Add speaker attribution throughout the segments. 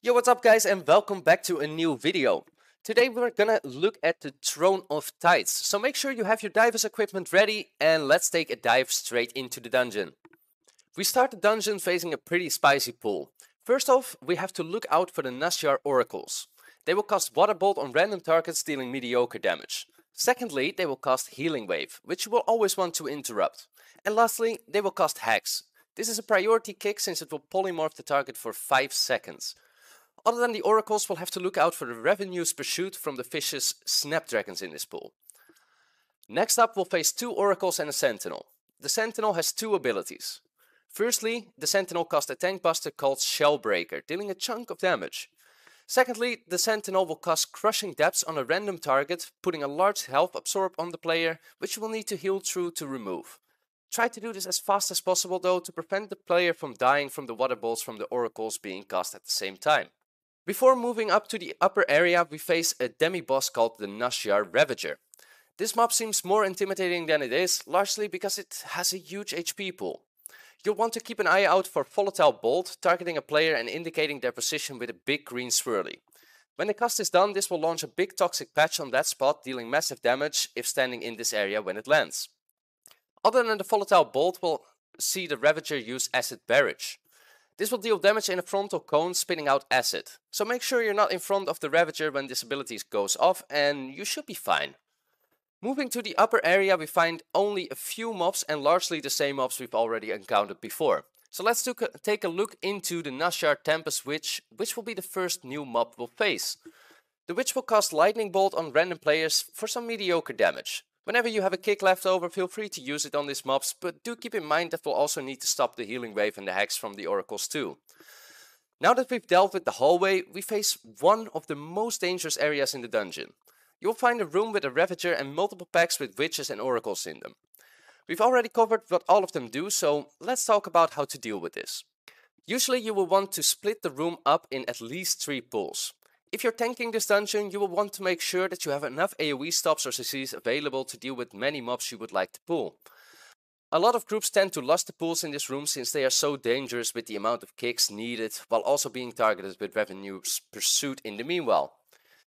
Speaker 1: Yo, what's up guys and welcome back to a new video. Today we're gonna look at the Throne of Tides, so make sure you have your divers equipment ready and let's take a dive straight into the dungeon. We start the dungeon facing a pretty spicy pool. First off, we have to look out for the Naz'jar Oracles. They will cast Water Bolt on random targets dealing mediocre damage. Secondly, they will cast Healing Wave, which you will always want to interrupt. And lastly, they will cast Hex. This is a priority kick since it will polymorph the target for 5 seconds. Other than the oracles, we'll have to look out for the Ravenous Pursuit from the vicious snapdragons in this pool. Next up, we'll face two oracles and a sentinel. The sentinel has two abilities. Firstly, the sentinel casts a tank buster called Shellbreaker, dealing a chunk of damage. Secondly, the sentinel will cast Crushing Depths on a random target, putting a large health absorb on the player, which you will need to heal through to remove. Try to do this as fast as possible though to prevent the player from dying from the water bolts from the oracles being cast at the same time. Before moving up to the upper area, we face a demi-boss called the Naz'jar Ravager. This mob seems more intimidating than it is, largely because it has a huge HP pool. You'll want to keep an eye out for Volatile Bolt, targeting a player and indicating their position with a big green swirly. When the cast is done, this will launch a big toxic patch on that spot, dealing massive damage if standing in this area when it lands. Other than the Volatile Bolt, we'll see the Ravager use Acid Barrage. This will deal damage in a frontal cone spitting out acid. So make sure you're not in front of the Ravager when this ability goes off and you should be fine. Moving to the upper area we find only a few mobs and largely the same mobs we've already encountered before. So let's take a look into the Naz'jar Tempest Witch, which will be the first new mob we'll face. The Witch will cast Lightning Bolt on random players for some mediocre damage. Whenever you have a kick left over, feel free to use it on these mobs, but do keep in mind that we'll also need to stop the healing wave and the hex from the oracles too. Now that we've dealt with the hallway, we face one of the most dangerous areas in the dungeon. You'll find a room with a Ravager and multiple packs with witches and oracles in them. We've already covered what all of them do, so let's talk about how to deal with this. Usually you will want to split the room up in at least 3 pools. If you're tanking this dungeon, you will want to make sure that you have enough AoE stops or CCs available to deal with many mobs you would like to pull. A lot of groups tend to lust the pulls in this room since they are so dangerous with the amount of kicks needed while also being targeted with Ravenous Pursuit in the meanwhile.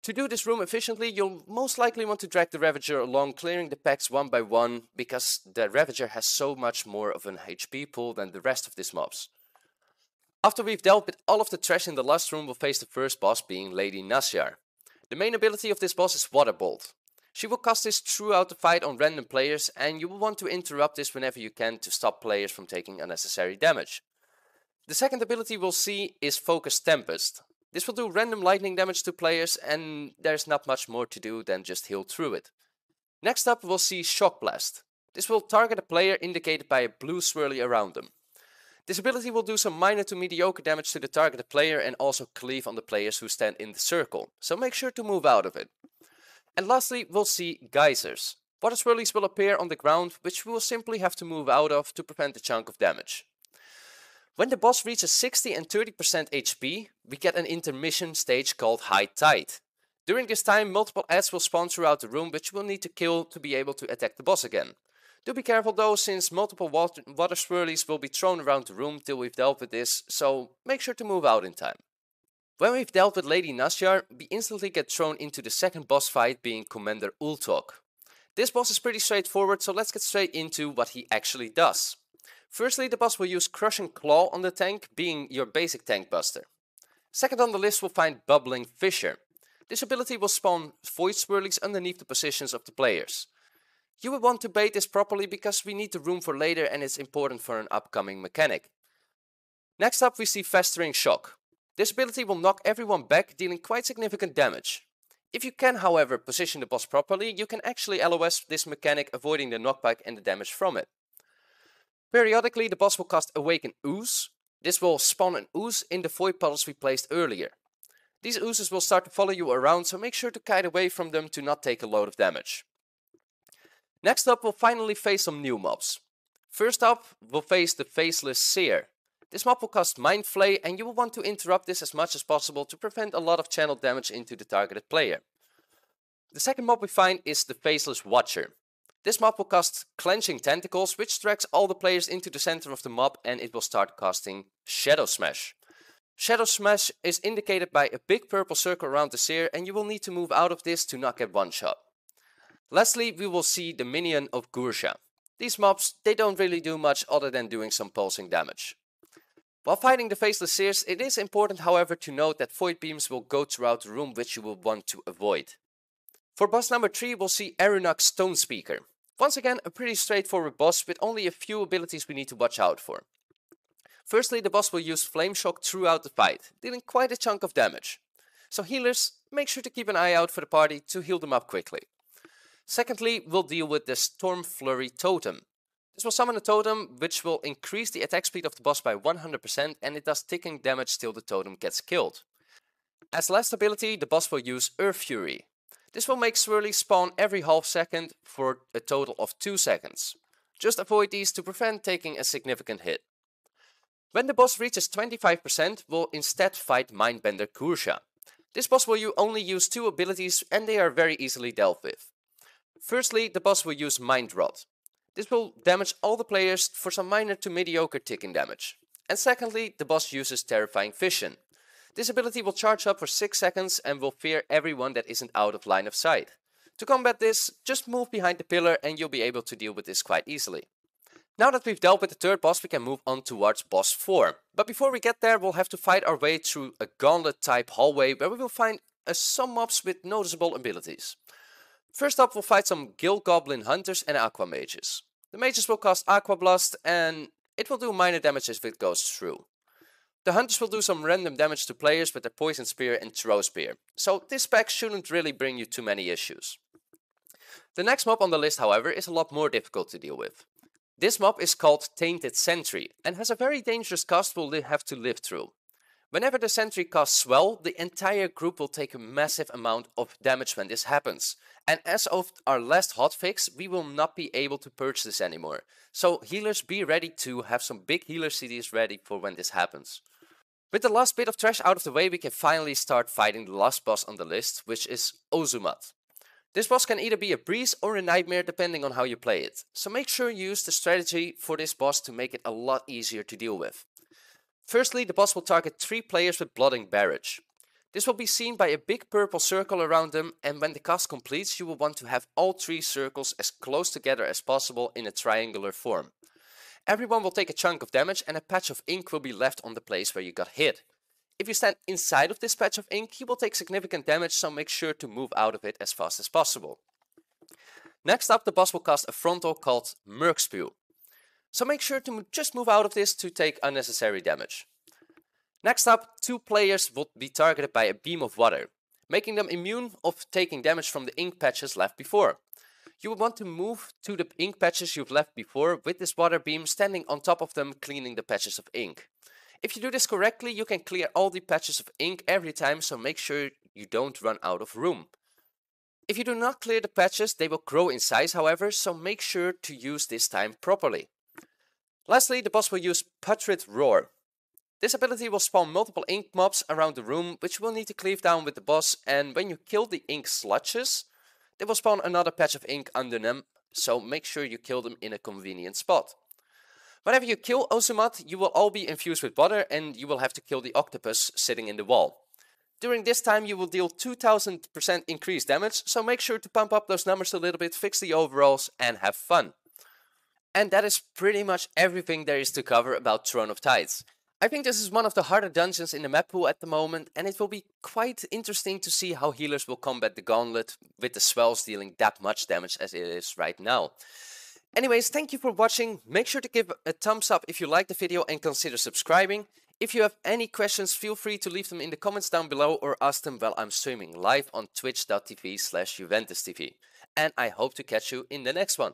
Speaker 1: To do this room efficiently, you'll most likely want to drag the Ravager along, clearing the packs one by one, because the Ravager has so much more of an HP pool than the rest of these mobs. After we've dealt with all of the trash in the last room, we'll face the first boss being Lady Naz'jar. The main ability of this boss is Water Bolt. She will cast this throughout the fight on random players and you will want to interrupt this whenever you can to stop players from taking unnecessary damage. The second ability we'll see is Focus Tempest. This will do random lightning damage to players and there's not much more to do than just heal through it. Next up we'll see Shock Blast. This will target a player indicated by a blue swirly around them. This ability will do some minor to mediocre damage to the targeted player and also cleave on the players who stand in the circle, so make sure to move out of it. And lastly, we'll see geysers. Water swirlies will appear on the ground, which we will simply have to move out of to prevent a chunk of damage. When the boss reaches 60 and 30% HP, we get an intermission stage called High Tide. During this time, multiple ads will spawn throughout the room, which will need to kill to be able to attack the boss again. Do be careful though, since multiple water, water swirlies will be thrown around the room till we've dealt with this, so make sure to move out in time. When we've dealt with Lady Naz'jar, we instantly get thrown into the second boss fight being Commander Ulthok. This boss is pretty straightforward, so let's get straight into what he actually does. Firstly, the boss will use Crushing Claw on the tank, being your basic tank buster. Second on the list we'll find Bubbling Fissure. This ability will spawn Void Swirlies underneath the positions of the players. You will want to bait this properly because we need the room for later and it's important for an upcoming mechanic. Next up we see Festering Shock. This ability will knock everyone back, dealing quite significant damage. If you can, however, position the boss properly, you can actually LOS this mechanic, avoiding the knockback and the damage from it. Periodically, the boss will cast Awaken Ooze. This will spawn an ooze in the void puddles we placed earlier. These oozes will start to follow you around, so make sure to kite away from them to not take a load of damage. Next up, we'll finally face some new mobs. First up, we'll face the Faceless Seer. This mob will cast Mind Flay and you will want to interrupt this as much as possible to prevent a lot of channel damage into the targeted player. The second mob we find is the Faceless Watcher. This mob will cast Clenching Tentacles which drags all the players into the center of the mob and it will start casting Shadow Smash. Shadow Smash is indicated by a big purple circle around the seer and you will need to move out of this to not get one shot. Lastly, we will see the minion of Ghur'sha. These mobs, they don't really do much other than doing some pulsing damage. While fighting the Faceless Seers, it is important however to note that Void Beams will go throughout the room which you will want to avoid. For boss number 3 we'll see Erunak Stonespeaker. Once again a pretty straightforward boss with only a few abilities we need to watch out for. Firstly the boss will use Flame Shock throughout the fight, dealing quite a chunk of damage. So healers, make sure to keep an eye out for the party to heal them up quickly. Secondly, we'll deal with the Storm Flurry Totem. This will summon a totem which will increase the attack speed of the boss by 100% and it does ticking damage till the totem gets killed. As last ability, the boss will use Earth Fury. This will make Swirly spawn every half second for a total of 2 seconds. Just avoid these to prevent taking a significant hit. When the boss reaches 25%, we'll instead fight Mindbender Ghur'sha. This boss will only use two abilities and they are very easily dealt with. Firstly, the boss will use Mind Rot. This will damage all the players for some minor to mediocre ticking damage. And secondly, the boss uses Terrifying Vision. This ability will charge up for 6 seconds and will fear everyone that isn't out of line of sight. To combat this, just move behind the pillar and you'll be able to deal with this quite easily. Now that we've dealt with the third boss, we can move on towards boss 4. But before we get there, we'll have to fight our way through a gauntlet type hallway where we will find some mobs with noticeable abilities. First up, we'll fight some Gilgoblin Hunters and Aqua Mages. The mages will cast Aqua Blast and it will do minor damage if it goes through. The hunters will do some random damage to players with their Poison Spear and Throw Spear, so this pack shouldn't really bring you too many issues. The next mob on the list however is a lot more difficult to deal with. This mob is called Tainted Sentry and has a very dangerous cast we'll have to live through. Whenever the sentry casts Swell, the entire group will take a massive amount of damage when this happens. And as of our last hotfix, we will not be able to purge this anymore. So healers be ready to have some big healer CDs ready for when this happens. With the last bit of trash out of the way, we can finally start fighting the last boss on the list, which is Ozumat. This boss can either be a breeze or a nightmare depending on how you play it, so make sure you use the strategy for this boss to make it a lot easier to deal with. Firstly, the boss will target 3 players with Blotting Barrage. This will be seen by a big purple circle around them and when the cast completes you will want to have all 3 circles as close together as possible in a triangular form. Everyone will take a chunk of damage and a patch of ink will be left on the place where you got hit. If you stand inside of this patch of ink, you will take significant damage, so make sure to move out of it as fast as possible. Next up, the boss will cast a frontal called Murkspew. So make sure to just move out of this to take unnecessary damage. Next up, two players would be targeted by a beam of water, making them immune of taking damage from the ink patches left before. You would want to move to the ink patches you've left before with this water beam standing on top of them cleaning the patches of ink. If you do this correctly, you can clear all the patches of ink every time, so make sure you don't run out of room. If you do not clear the patches, they will grow in size however, so make sure to use this time properly. Lastly, the boss will use Putrid Roar. This ability will spawn multiple ink mobs around the room, which will need to cleave down with the boss, and when you kill the ink sludges, they will spawn another patch of ink under them, so make sure you kill them in a convenient spot. Whenever you kill Ozumat, you will all be infused with water and you will have to kill the octopus sitting in the wall. During this time you will deal 2000% increased damage, so make sure to pump up those numbers a little bit, fix the overalls and have fun. And that is pretty much everything there is to cover about Throne of Tides. I think this is one of the harder dungeons in the map pool at the moment, and it will be quite interesting to see how healers will combat the gauntlet with the swells dealing that much damage as it is right now. Anyways, thank you for watching, make sure to give a thumbs up if you liked the video and consider subscribing. If you have any questions, feel free to leave them in the comments down below or ask them while I'm streaming live on twitch.tv slash jeventestv. And I hope to catch you in the next one.